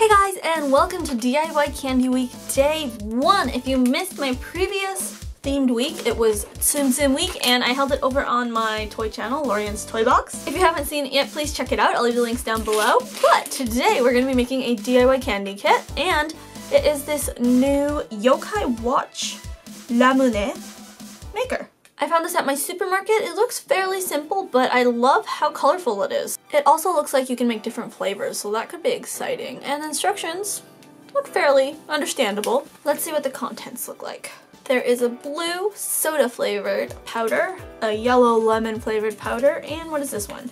Hey guys and welcome to DIY Candy Week Day 1. If you missed my previous themed week, it was Tsum Tsum Week and I held it over on my toy channel, Lorien's Toy Box. If you haven't seen it yet, please check it out. I'll leave the links down below. But today we're going to be making a DIY candy kit and it is this new Yokai Watch Ramune maker. I found this at my supermarket. It looks fairly simple, but I love how colorful it is. It also looks like you can make different flavors, so that could be exciting. And instructions look fairly understandable. Let's see what the contents look like. There is a blue soda flavored powder, a yellow lemon flavored powder, and what is this one?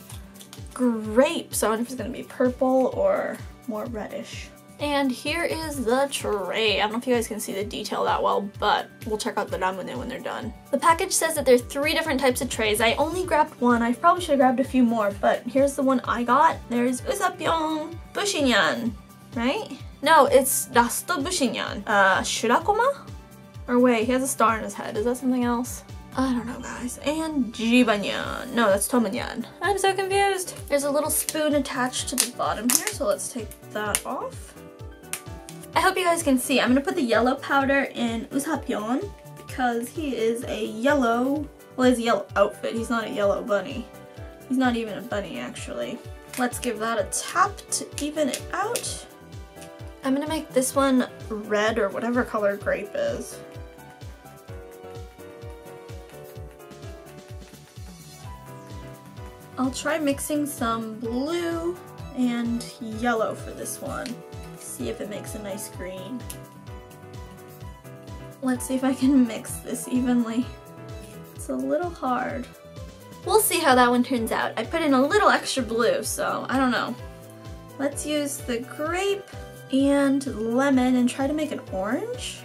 Grape. So I wonder if it's gonna be purple or more reddish. And here is the tray. I don't know if you guys can see the detail that well, but we'll check out the ramune when they're done. The package says that there's three different types of trays. I only grabbed one. I probably should have grabbed a few more, but here's the one I got. There's Usapyon Bushinyan, right? No, it's Rasto Bushinyan. Uh, Shurakoma? Or wait, he has a star in his head. Is that something else? I don't know guys. And Jibanyan. No, that's Tomanyan. I'm so confused. There's a little spoon attached to the bottom here, so let's take that off. I hope you guys can see. I'm going to put the yellow powder in Usapyon because he is a yellow, well he's a yellow outfit. He's not a yellow bunny. He's not even a bunny actually. Let's give that a tap to even it out. I'm to make this one red or whatever color grape is. I'll try mixing some blue and yellow for this one see if it makes a nice green. Let's see if I can mix this evenly. It's a little hard. We'll see how that one turns out. I put in a little extra blue, so I don't know. Let's use the grape and lemon and try to make an orange.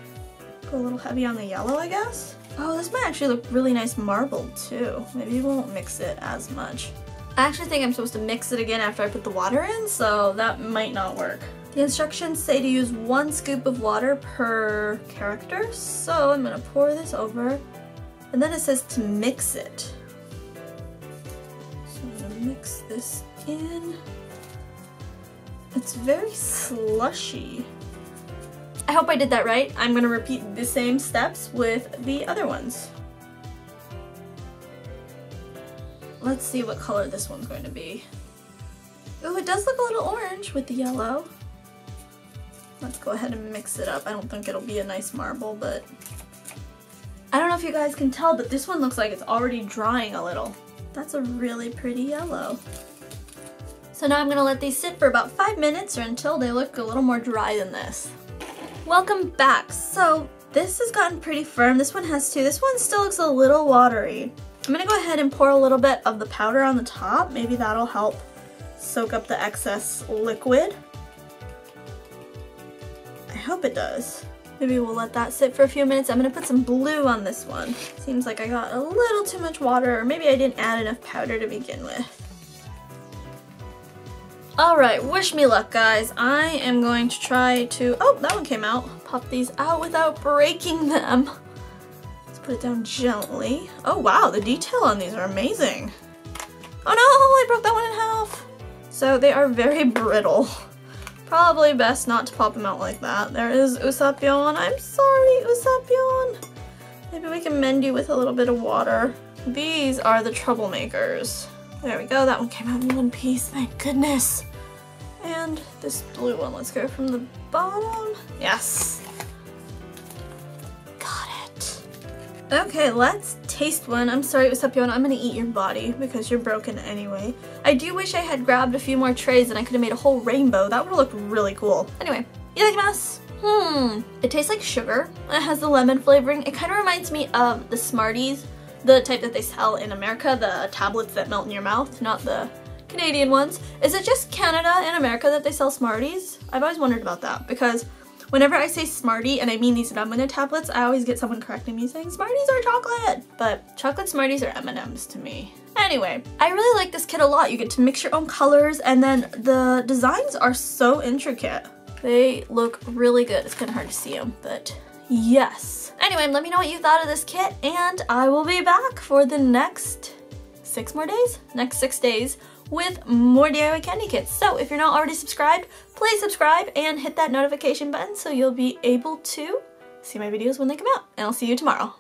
Go a little heavy on the yellow, I guess. Oh, this might actually look really nice marbled too. Maybe we won't mix it as much. I actually think I'm supposed to mix it again after I put the water in, so that might not work. The instructions say to use one scoop of water per character, so I'm gonna pour this over, and then it says to mix it. So I'm gonna mix this in. It's very slushy. I hope I did that right. I'm gonna repeat the same steps with the other ones. Let's see what color this one's going to be. Oh, it does look a little orange with the yellow. Let's go ahead and mix it up. I don't think it'll be a nice marble, but I don't know if you guys can tell, but this one looks like it's already drying a little. That's a really pretty yellow. So now I'm gonna let these sit for about five minutes or until they look a little more dry than this. Welcome back. So this has gotten pretty firm. This one has two. This one still looks a little watery. I'm gonna go ahead and pour a little bit of the powder on the top. Maybe that'll help soak up the excess liquid hope it does. Maybe we'll let that sit for a few minutes. I'm gonna put some blue on this one. Seems like I got a little too much water, or maybe I didn't add enough powder to begin with. Alright, wish me luck guys. I am going to try to, oh, that one came out. Pop these out without breaking them. Let's put it down gently. Oh wow, the detail on these are amazing. Oh no, I broke that one in half. So they are very brittle. Probably best not to pop him out like that. There is Usapyon. I'm sorry, Usapyon. Maybe we can mend you with a little bit of water. These are the troublemakers. There we go, that one came out in one piece, thank goodness. And this blue one, let's go from the bottom. Yes, Got it. Okay, let's taste one. I'm sorry, Usapyon, I'm gonna eat your body because you're broken anyway. I do wish I had grabbed a few more trays and I could have made a whole rainbow. That would have looked really cool. Anyway, itadakimasu. Hmm, it tastes like sugar. It has the lemon flavoring. It kind of reminds me of the Smarties, the type that they sell in America, the tablets that melt in your mouth, not the Canadian ones. Is it just Canada and America that they sell Smarties? I've always wondered about that because Whenever I say Smartie, and I mean these Ramune tablets, I always get someone correcting me saying Smarties are chocolate, but chocolate Smarties are M&Ms to me. Anyway, I really like this kit a lot. You get to mix your own colors, and then the designs are so intricate. They look really good. It's kind of hard to see them, but yes. Anyway, let me know what you thought of this kit, and I will be back for the next six more days? Next six days with more DIY candy kits. So if you're not already subscribed, please subscribe and hit that notification button so you'll be able to see my videos when they come out. And I'll see you tomorrow.